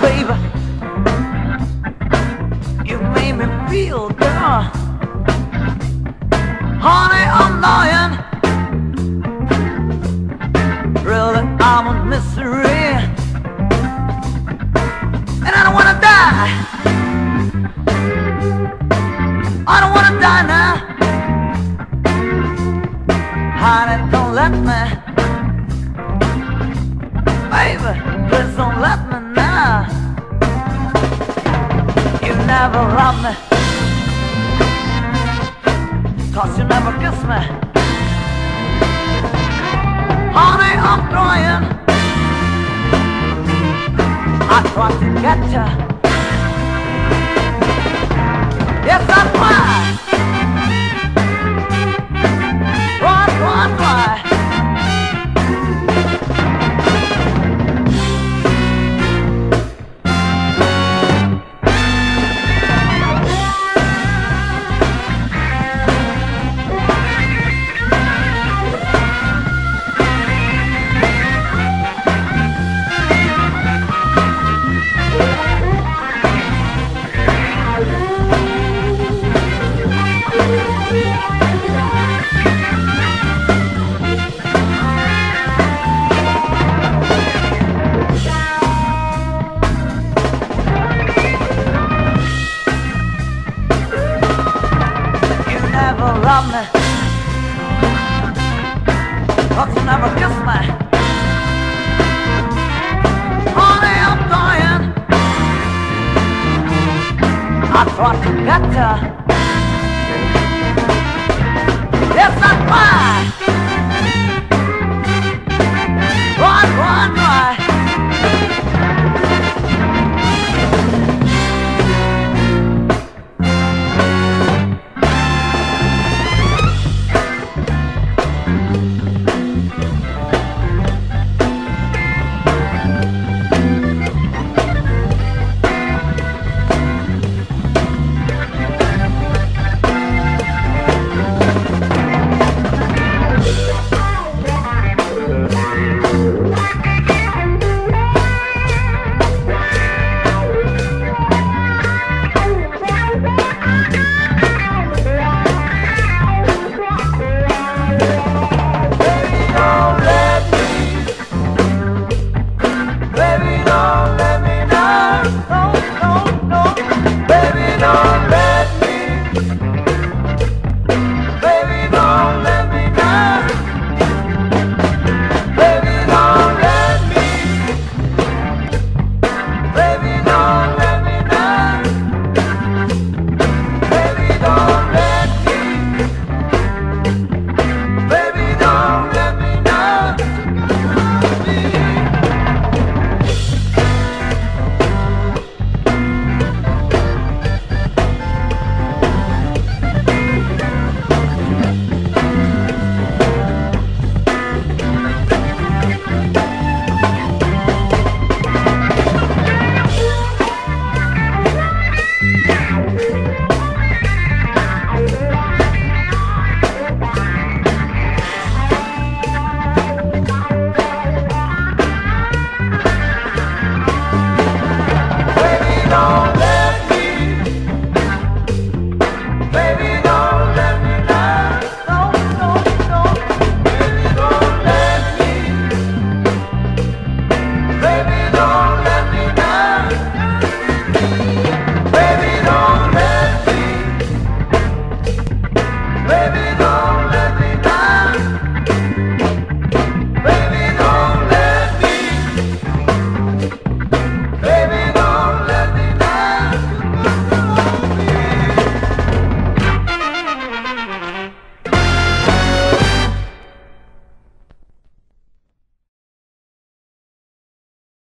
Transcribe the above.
baby. You made me feel, girl. Honey, I'm dying. Really, I'm a misery. And I don't wanna die. I don't wanna die now. Honey, don't let me. Baby, please don't let me You never love me. Cause you never kiss me. Honey, I'm crying. I tried to get you. Yes, I tried. You never kiss me. Honey, I'm dying. I to get you. Yes, I.